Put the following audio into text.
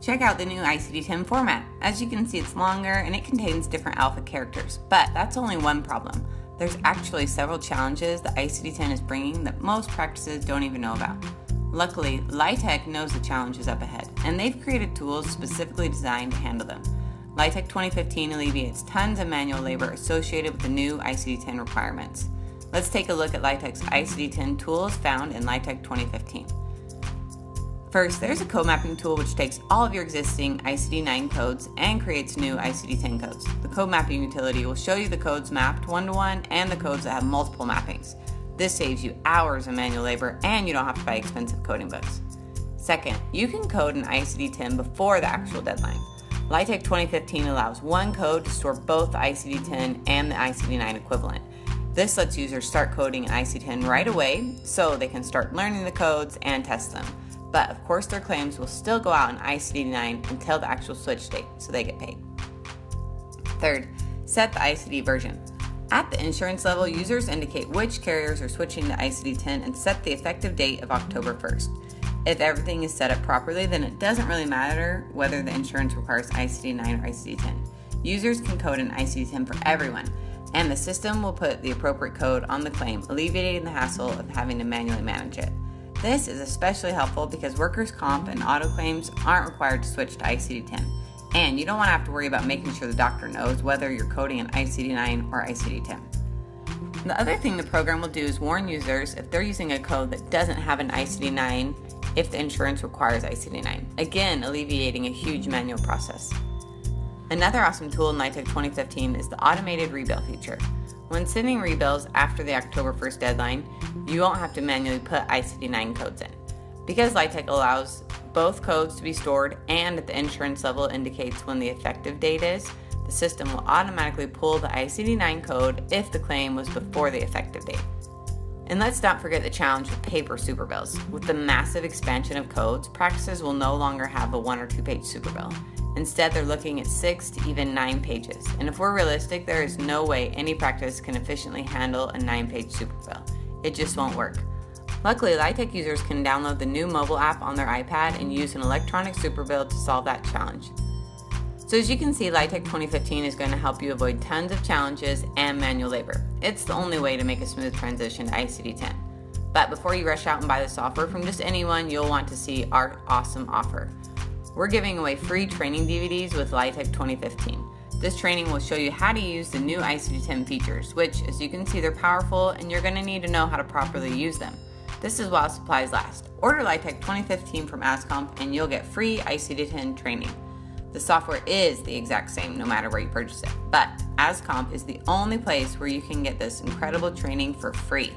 Check out the new ICD-10 format. As you can see, it's longer and it contains different alpha characters, but that's only one problem. There's actually several challenges that ICD-10 is bringing that most practices don't even know about. Luckily, Lytec knows the challenges up ahead, and they've created tools specifically designed to handle them. Lytec 2015 alleviates tons of manual labor associated with the new ICD-10 requirements. Let's take a look at Lytec's ICD-10 tools found in Lytec 2015. First, there's a code mapping tool which takes all of your existing ICD-9 codes and creates new ICD-10 codes. The code mapping utility will show you the codes mapped one-to-one and the codes that have multiple mappings. This saves you hours of manual labor and you don't have to buy expensive coding books. Second, you can code an ICD-10 before the actual deadline. Lytec 2015 allows one code to store both the ICD-10 and the ICD-9 equivalent. This lets users start coding an ICD-10 right away so they can start learning the codes and test them but of course their claims will still go out in ICD-9 until the actual switch date, so they get paid. Third, set the ICD version. At the insurance level, users indicate which carriers are switching to ICD-10 and set the effective date of October 1st. If everything is set up properly, then it doesn't really matter whether the insurance requires ICD-9 or ICD-10. Users can code an ICD-10 for everyone, and the system will put the appropriate code on the claim, alleviating the hassle of having to manually manage it. This is especially helpful because workers' comp and auto claims aren't required to switch to ICD 10, and you don't want to have to worry about making sure the doctor knows whether you're coding an ICD 9 or ICD 10. The other thing the program will do is warn users if they're using a code that doesn't have an ICD 9 if the insurance requires ICD 9, again, alleviating a huge manual process. Another awesome tool in Lytec 2015 is the automated rebill feature. When sending rebills after the October 1st deadline, you won't have to manually put ICD-9 codes in. Because Lytec allows both codes to be stored and at the insurance level indicates when the effective date is, the system will automatically pull the ICD-9 code if the claim was before the effective date. And let's not forget the challenge with paper superbills. With the massive expansion of codes, practices will no longer have a one or two page superbill. Instead, they're looking at six to even nine pages. And if we're realistic, there is no way any practice can efficiently handle a nine page superbill. It just won't work. Luckily, Lytec users can download the new mobile app on their iPad and use an electronic superbill to solve that challenge. So as you can see, Lytec 2015 is going to help you avoid tons of challenges and manual labor. It's the only way to make a smooth transition to ICD-10. But before you rush out and buy the software from just anyone, you'll want to see our awesome offer. We're giving away free training DVDs with Lytec 2015. This training will show you how to use the new ICD-10 features, which, as you can see, they're powerful and you're going to need to know how to properly use them. This is while supplies last. Order Lytec 2015 from AZCOMP and you'll get free ICD-10 training. The software is the exact same no matter where you purchase it, but AZCOMP is the only place where you can get this incredible training for free.